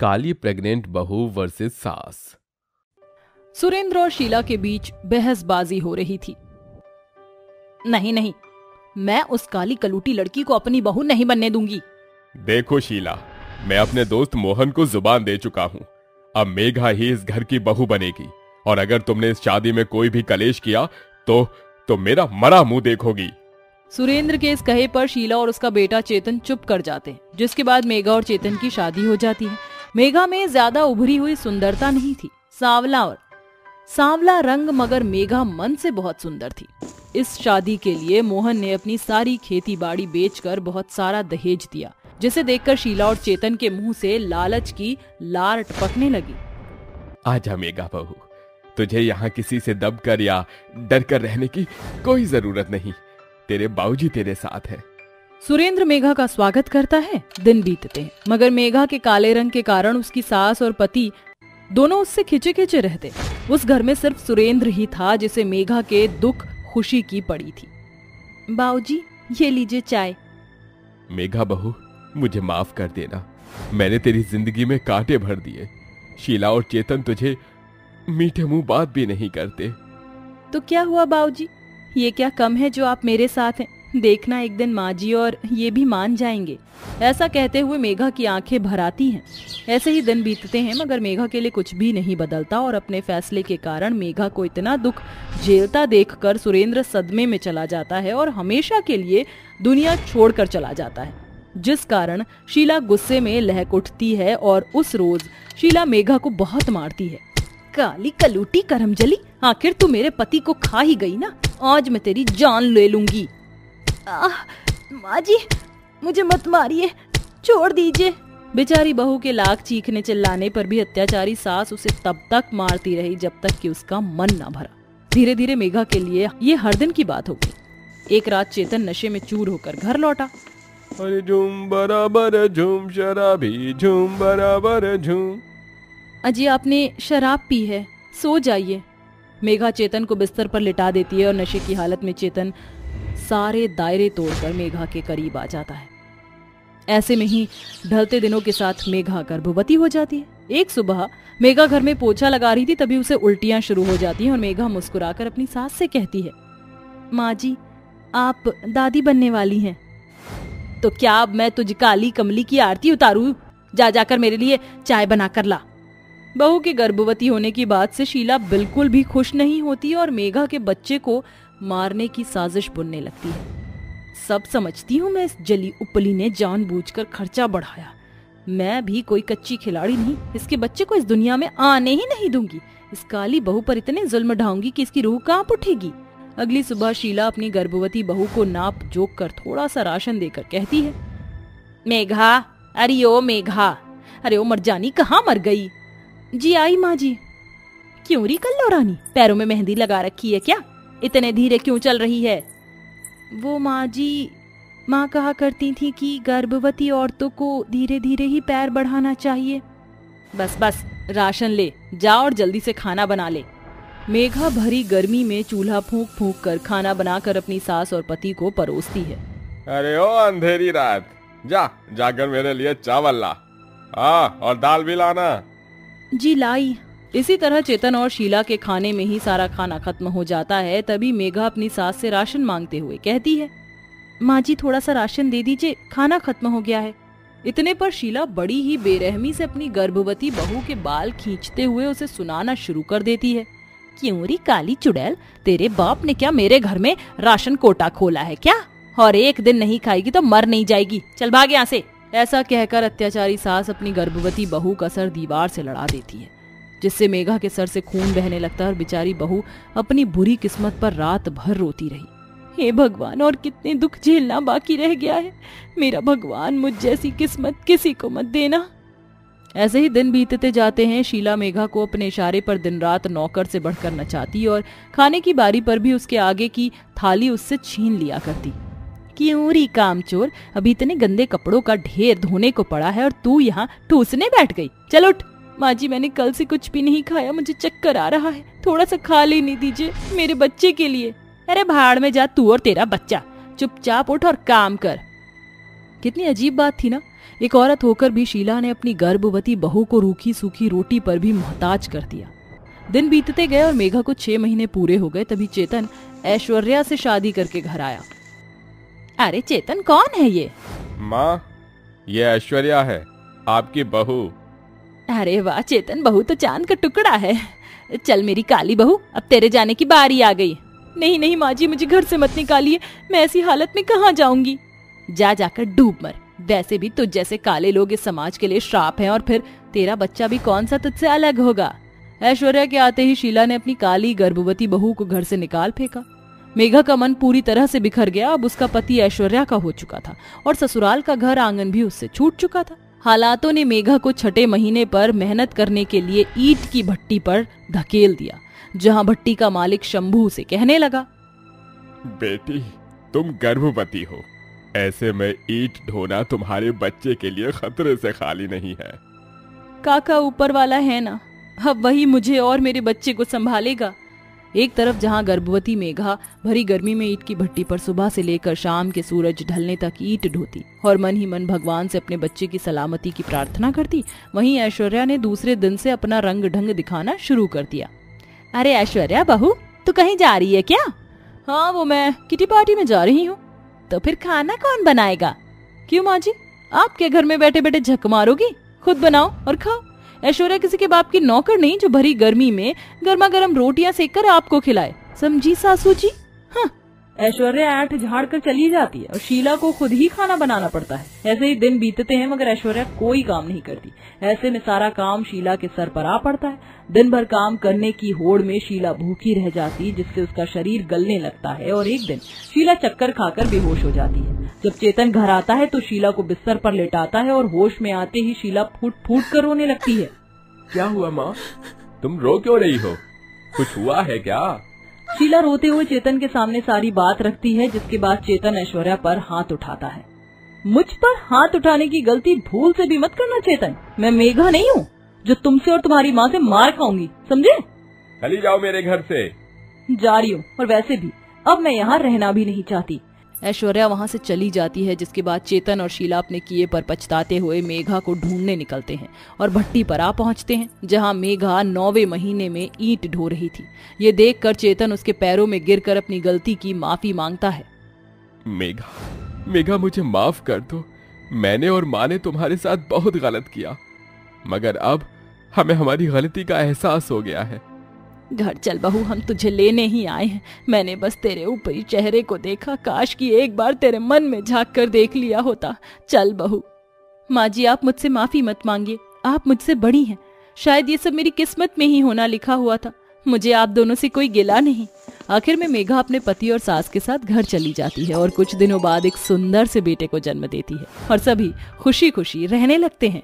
काली pregnant बहू versus सास। सुरेंद्र और शीला के बीच बहसबाजी हो रही थी। नहीं नहीं मैं उस काली कलूटी लड़की को अपनी बहू नहीं बनने दूँगी। देखो शीला मैं अपने दोस्त मोहन को ज़ुबान दे चुका हूँ। अब मेघा ही इस घर की बहू बनेगी। और अगर तुमने इस शादी में कोई भी कलेश किया तो तो मेरा मरा मुँह देखोगी। सुरेंद्र के इस कहे पर शीला और उसका बेटा चेतन चुप कर जाते हैं जिसके बाद मेघा और चेतन की शादी हो जाती है। मेघा में ज़्यादा उभरी हुई सुंदरता नहीं थी। सांवला और सांवला रंग मगर मेघा मन से बहुत सुंदर थी। इस शादी के लिए मोहन ने अपनी सारी खेती बाड़ी बेचकर बहुत सारा दहेज दिया, जिसे देखकर शीला और चेतन के मुँह से लालच की लार टपकने लगी। आजा मेघा बहू, तुझे यहाँ किसी से दब कर या डर कर रहने की कोई ज़रूरत नहीं। तेरे बाबूजी तेरे साथ है। सुरेंद्र मेघा का स्वागत करता है। दिन बीतते हैं मगर मेघा के काले रंग के कारण उसकी सास और पति दोनों उससे खिंचे खिंचे रहते। उस घर में सिर्फ़ सुरेंद्र ही था जिसे मेघा के दुख खुशी की पड़ी थी। बाऊजी ये लीजिए चाय। मेघा बहू मुझे माफ़ कर देना। मैंने तेरी ज़िंदगी में कांटे भर दिए। शीला और चेतन तुझे मीठे मुँह बात भी नहीं करते। तो क्या हुआ बाऊजी? ये क्या कम है जो आप मेरे साथ हैं? देखना एक दिन माँ जी और ये भी मान जाएँगे। ऐसा कहते हुए मेघा की आँखें भर आती हैं। ऐसे ही दिन बीतते हैं, मगर मेघा के लिए कुछ भी नहीं बदलता और अपने फैसले के कारण मेघा को इतना दुख झेलता देखकर सुरेंद्र सदमे में चला जाता है और हमेशा के लिए दुनिया छोड़कर चला जाता है। जिस कारण शीला गुस्से में लहक उठती है और उस रोज शीला मेघा को बहुत मारती है। काली कलूटी करमजली, आखिर तू मेरे पति को खा ही गई ना? आज मैं तेरी जान ले लूँगी। माँ जी मुझे मत मारिए छोड़ दीजिए। बेचारी बहू के लाख चीखने चिल्लाने पर भी अत्याचारी सास उसे तब तक मारती रही जब तक कि उसका मन न भरा। धीरे धीरे मेघा के लिए ये हर दिन की बात हो गई। एक रात चेतन नशे में चूर होकर घर लौटा। अरे झूम बराबर झूम शराबी झूम बराबर झूम। अजी आपने शराब पी है सो जाइए। मेघा चेतन को बिस्तर पर लिटा देती है और नशे की हालत में चेतन सारे दायरे तोड़कर मेघा के करीब आ जाता है। ऐसे में ही ढलते दिनों के साथ मेघा गर्भवती हो जाती है। एक सुबह मेघा घर में पोछा लगा रही थी, तभी उसे उल्टियाँ शुरू हो जाती हैं और मेघा मुस्कुराकर अपनी सास से कहती है, माँ जी, आप दादी बनने वाली हैं। तो क्या अब मैं तुझ काली कमली की आरती उतारू? जा जाकर मेरे लिए चाय बनाकर ला। बहू के गर्भवती होने की बात से शीला बिल्कुल भी खुश नहीं होती और मेघा के बच्चे को मारने की साजिश बुनने लगती है। सब समझती हूँ मैं इस जली उपली ने जानबूझकर खर्चा बढ़ाया। मैं भी कोई कच्ची खिलाड़ी नहीं, इसके बच्चे को इस दुनिया में आने ही नहीं दूँगी। इस काली बहू पर इतने जुल्म ढाऊँगी कि इसकी रूह काँप उठेगी। अगली सुबह शीला अपनी गर्भवती बहू को नाप जोक कर थोड़ा सा राशन देकर कहती है, मेघा, अरे ओ मेघा, अरे ओ मरजानी, कहाँ मर गई? जी, आई माँ जी। क्यों री कल्लो रानी? पैरों में मेहंदी लगा रखी है क्या? इतने धीरे क्यों चल रही है? वो माँ जी माँ कहा करती थी कि गर्भवती औरतों को धीरे धीरे ही पैर बढ़ाना चाहिए। बस बस राशन ले जा और जल्दी से खाना बना ले। मेघा भरी गर्मी में चूल्हा फूंक फूंक कर खाना बनाकर अपनी सास और पति को परोसती है। अरे ओ अंधेरी रात। जा जाकर मेरे लिए चावल ला। आ और दाल भी लाना। जी लाई। इसी तरह चेतन और शीला के खाने में ही सारा खाना खत्म हो जाता है, तभी मेघा अपनी सास से राशन मांगते हुए कहती है, माँ जी, थोड़ा सा राशन दे दीजिए, खाना खत्म हो गया है। इतने पर शीला बड़ी ही बेरहमी से अपनी गर्भवती बहू के बाल खींचते हुए उसे सुनाना शुरू कर देती है। क्यों री काली चुड़ैल, तेरे बाप ने क्या मेरे घर में राशन कोटा खोला है क्या? और एक दिन नहीं खाएगी तो मर नहीं जाएगी। चल भाग यहाँ से। ऐसा कहकर अत्याचारी सास अपनी गर्भवती बहू का सर दीवार से लड़ा देती है। जिससे मेघा के सर से खून बहने लगता और बेचारी बहू अपनी बुरी किस्मत पर रात भर रोती रही। हे भगवान, और कितने दुख झेलना बाकी रह गया है। मेरा भगवान, मुझ जैसी किस्मत किसी को मत देना। ऐसे ही दिन बीतते जाते हैं। शीला मेघा को अपने इशारे पर दिन रात नौकर से बढ़कर नचाती और खाने की बारी पर भी उसके आगे की थाली उससे छीन लिया करती। क्यों री कामचोर? अभी इतने गंदे कपड़ों का ढेर धोने को पड़ा है और तू यहाँ ठूसने बैठ गई। चल उठ। माँ जी, मैंने कल से कुछ भी नहीं खाया, मुझे चक्कर आ रहा है। थोड़ा सा खा लेने दीजिए, मेरे बच्चे के लिए। अरे, भाड़ में जा तू और तेरा बच्चा। चुपचाप उठ और काम कर। कितनी अजीब बात थी ना। एक औरत होकर भी शीला ने अपनी गर्भवती बहू को रूखी सूखी रोटी पर भी मोहताज कर दिया। दिन बीतते गए और मेघा को छह महीने पूरे हो गए, तभी चेतन ऐश्वर्या से शादी करके घर आया। अरे, चेतन कौन है ये? माँ, ये ऐश्वर्या है, आपकी बहू। अरे वाह, चेतन बहू तो चाँद का टुकड़ा है। चल मेरी काली बहू, अब तेरे जाने की बारी आ गई। नहीं नहीं माँ जी, मुझे घर से मत निकालिए, मैं ऐसी हालत में कहाँ जाऊँगी? जा, जाकर डूब मर। वैसे भी तुझ जैसे काले लोग इस समाज के लिए श्राप हैं और फिर तेरा बच्चा भी कौन सा तुझसे अलग होगा? ऐश्वर्या के आते ही शीला ने अपनी काली गर्भवती बहू को घर से निकाल फेंका। मेघा का मन पूरी तरह से बिखर गया, अब उसका पति ऐश्वर्या का हो चुका था और ससुराल का घर आँगन भी उससे छूट चुका था। हालातों ने मेघा को छठे महीने पर मेहनत करने के लिए ईट की भट्टी पर धकेल दिया जहाँ भट्टी का मालिक शंभू से कहने लगा बेटी तुम गर्भवती हो। ऐसे में ईट ढोना तुम्हारे बच्चे के लिए खतरे से खाली नहीं है। काका ऊपर वाला है ना अब वही मुझे और मेरे बच्चे को संभालेगा। एक तरफ़ जहाँ गर्भवती मेघा भरी गर्मी में ईट की भट्टी पर सुबह से लेकर शाम के सूरज ढलने तक ईट ढोती, और मन ही मन भगवान से अपने बच्चे की सलामती की प्रार्थना करती, वहीं ऐश्वर्या ने दूसरे दिन से अपना रंग ढंग दिखाना शुरू कर दिया। अरे ऐश्वर्या बहू, तू कहीं जा रही है क्या? हाँ वो मैं किटी पार्टी में जा रही हूँ। तो फिर खाना कौन बनाएगा? क्यों माँ जी, आपके घर में बैठे बैठे झक मारोगी? खुद बनाओ और खाओ। ऐश्वर्या किसी के बाप की नौकर नहीं जो भरी गर्मी में गर्मा गर्म रोटियाँ सेक कर आपको खिलाए। समझी सासू जी हाँ ऐश्वर्या ऐठ झाड़ कर चली जाती है और शीला को खुद ही खाना बनाना पड़ता है। ऐसे ही दिन बीतते हैं, मगर ऐश्वर्या कोई काम नहीं करती। ऐसे में सारा काम शीला के सर पर आ पड़ता है। दिन भर काम करने की होड़ में शीला भूखी रह जाती जिससे उसका शरीर गलने लगता है और एक दिन शीला चक्कर खाकर बेहोश हो जाती है। जब चेतन घर आता है तो शीला को बिस्तर पर लेटाता है और होश में आते ही शीला फूट फूट कर रोने लगती है। क्या हुआ माँ? तुम रो क्यों रही हो? कुछ हुआ है क्या? शीला रोते हुए चेतन के सामने सारी बात रखती है जिसके बाद चेतन ऐश्वर्या पर हाथ उठाता है। मुझ पर हाथ उठाने की गलती भूल से भी मत करना चेतन। मैं मेघा नहीं हूँ जो तुमसे और तुम्हारी माँ से मार खाऊँगी समझे? चली जाओ मेरे घर से। जा रही हूँ और वैसे भी अब मैं यहाँ रहना भी नहीं चाहती। ऐश्वर्या वहाँ से चली जाती है, जिसके बाद चेतन और शीला अपने किए पर पछताते हुए मेघा को ढूँढने निकलते हैं और भट्टी पर आ पहुँचते हैं, जहाँ मेघा नौवे महीने में ईंट ढो रही थी। ये देख चेतन उसके पैरों में गिर अपनी गलती की माफ़ी माँगता है। मेघा मेघा मुझे माफ़ कर दो। मैंने और माँ ने तुम्हारे साथ बहुत गलत किया। मगर अब हमें हमारी गलती का एहसास हो गया है। घर चल बहू, हम तुझे लेने ही आए हैं। मैंने बस तेरे ऊपरी चेहरे को देखा। काश की एक बार तेरे मन में झाँक कर देख लिया होता। चल बहू। माँ जी आप मुझसे माफ़ी मत मांगिए। आप मुझसे बड़ी हैं। शायद ये सब मेरी किस्मत में ही होना लिखा हुआ था। मुझे आप दोनों से कोई गिला नहीं। आखिर में मेघा अपने पति और सास के साथ घर चली जाती है और कुछ दिनों बाद एक सुंदर से बेटे को जन्म देती है। और सभी खुशी खुशी रहने लगते हैं।